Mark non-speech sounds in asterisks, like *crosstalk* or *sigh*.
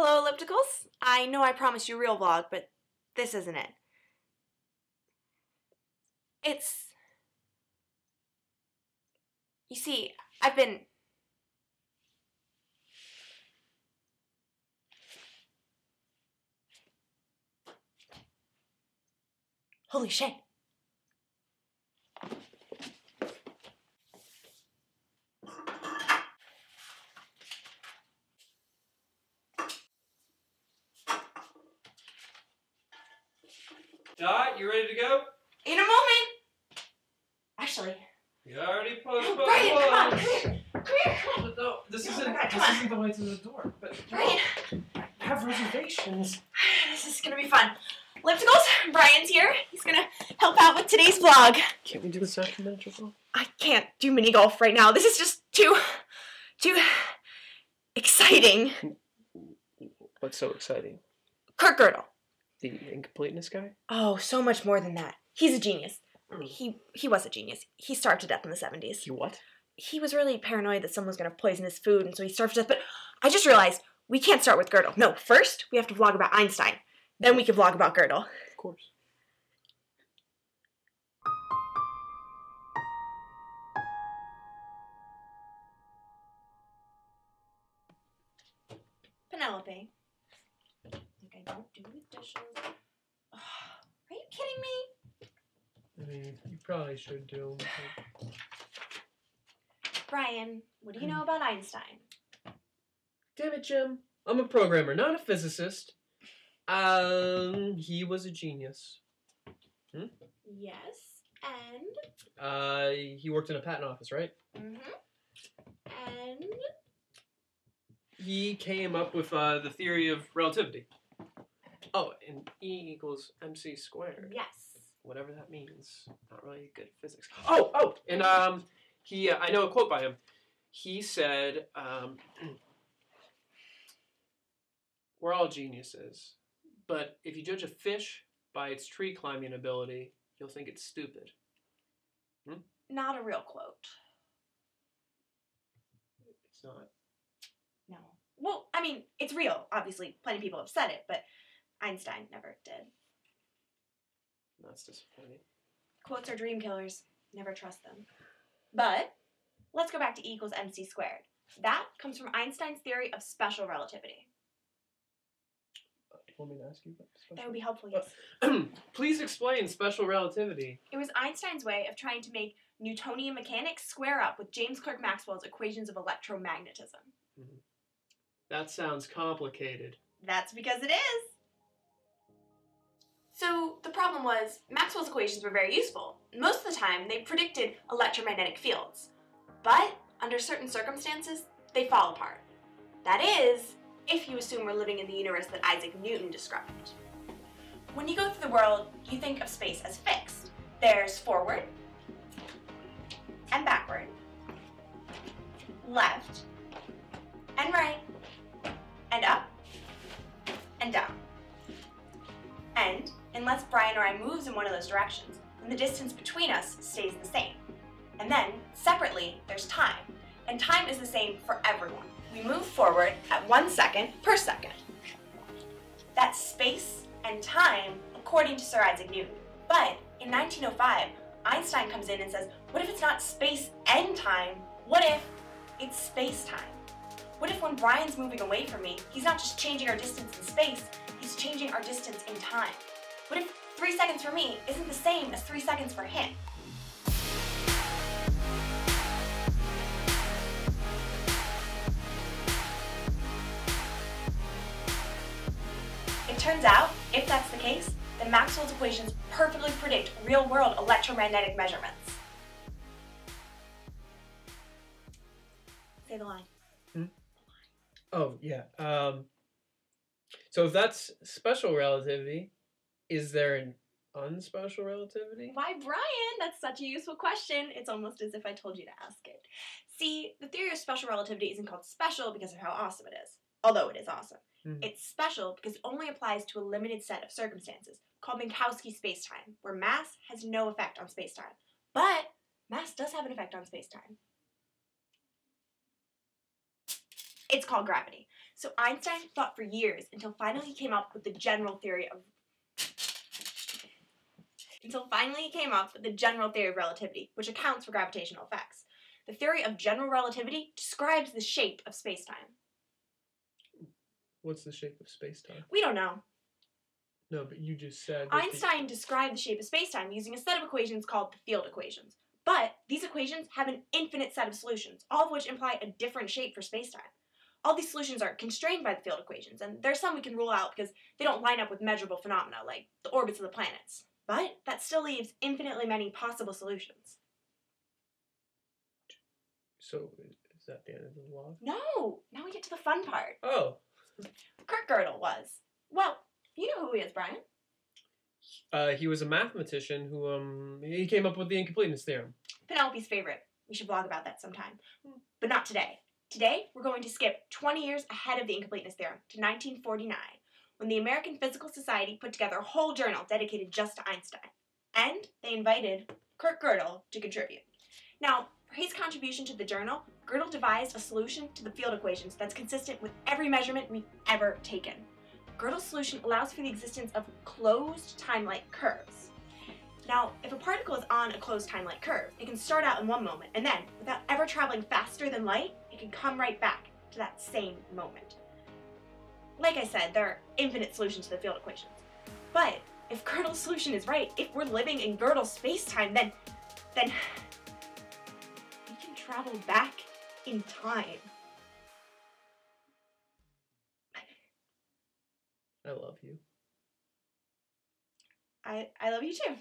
Hello, Ellipticals. I know I promised you a real vlog, but this isn't it. It's. You see, I've been. Holy shit. Dot, you ready to go? In a moment! Actually, You already no, postponed. Brian, come on, come here! Come here! No, this No, isn't. this on. isn't the way to the door. But Brian! I have reservations. *sighs* This is gonna be fun. Lipsicles, Brian's here. He's gonna help out with today's vlog. Can't we do this after the interval? I can't do mini golf right now. This is just too, too exciting. What's so exciting? Kurt Gödel. The incompleteness guy? Oh, so much more than that. He's a genius. Hmm. He he was a genius. He starved to death in the 70s. He what? He was really paranoid that someone was going to poison his food, and so he starved to death. But I just realized we can't start with Gödel. No, first we have to vlog about Einstein. Then we can vlog about Gödel. Of course. Penelope. Like I don't do the dishes. Are you kidding me? I mean, you probably should do. Brian, what do you know about Einstein? Damn it, Jim. I'm a programmer, not a physicist. Um, he was a genius. Hmm? Yes, and Uh, he worked in a patent office, right? mm-hmm. and He came up with uh, the theory of relativity. Oh, and E equals mc squared. yes. whatever that means. Not really good physics. Oh, oh, and um, he uh, I know a quote by him. He said, um, *clears throat* "We're all geniuses, but if you judge a fish by its tree climbing ability, you'll think it's stupid." Not a real quote. It's not. No. Well, I mean, it's real. Obviously, plenty of people have said it, but Einstein never did. That's disappointing. Quotes are dream killers. Never trust them. But let's go back to E equals mc squared. That comes from Einstein's theory of special relativity. Uh, do you want me to ask you about special? That would be helpful, Uh. *clears throat* Please explain special relativity. It was Einstein's way of trying to make Newtonian mechanics square up with James Clerk Maxwell's equations of electromagnetism. That sounds complicated. That's because it is. Problem was Maxwell's equations were very useful. Most of the time, they predicted electromagnetic fields. But under certain circumstances, they fall apart. That is, if you assume we're living in the universe that Isaac Newton described. When you go through the world, you think of space as fixed. There's forward and backward, left and right, and up and down. Unless Brian or I moves in one of those directions, then the distance between us stays the same. And then, separately, there's time. And time is the same for everyone. We move forward at one second per second. That's space and time according to Sir Isaac Newton. But in 1905, Einstein comes in and says, what if it's not space and time? What if it's space time? What if when Brian's moving away from me, he's not just changing our distance in space, he's changing our distance in time? What if three seconds for me isn't the same as three seconds for him? It turns out, if that's the case, then Maxwell's equations perfectly predict real-world electromagnetic measurements. Say the line. Hmm? Oh yeah. Um, so if that's special relativity, is there an unspecial relativity? Why, Brian? That's such a useful question. It's almost as if I told you to ask it. See, the theory of special relativity isn't called special because of how awesome it is, although it is awesome. Mhm. It's special because it only applies to a limited set of circumstances, called Minkowski spacetime, where mass has no effect on spacetime. But mass does have an effect on spacetime. It's called gravity. So Einstein thought for years until finally he came up with the general theory of until finally he came up with the general theory of relativity, which accounts for gravitational effects. The theory of general relativity describes the shape of spacetime. What's the shape of space time? We don't know. No, but you just said. that the- Einstein described the shape of spacetime using a set of equations called the field equations. But these equations have an infinite set of solutions, all of which imply a different shape for spacetime. All these solutions are constrained by the field equations, and there's some we can rule out because they don't line up with measurable phenomena like the orbits of the planets. But that still leaves infinitely many possible solutions. So is that the end of the log? No! Now we get to the fun part. Oh, Kurt Gödel was. Well, you know who he is, Brian. uh, he was a mathematician who um he came up with the incompleteness theorem. Penelope's favorite. We should blog about that sometime. But not today. Today, we're going to skip 20 years ahead of the incompleteness theorem to 1949, when the American Physical Society put together a whole journal dedicated just to Einstein. And they invited Kurt Gödel to contribute. Now, for his contribution to the journal, Gödel devised a solution to the field equations that's consistent with every measurement we've ever taken. Gödel's solution allows for the existence of closed time-like curves. Now, if a particle is on a closed time-like curve, it can start out in one moment, and then, without ever traveling faster than light, it can come right back to that same moment. Like I said, there are infinite solutions to the field equations. But if Gödel's solution is right, if we're living in Gödel's space-time, then, then we can travel back in time. I love you. I, I love you too.